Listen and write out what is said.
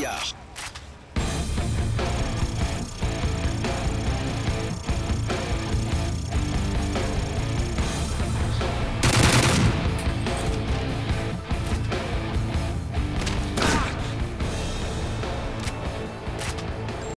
Бильярд.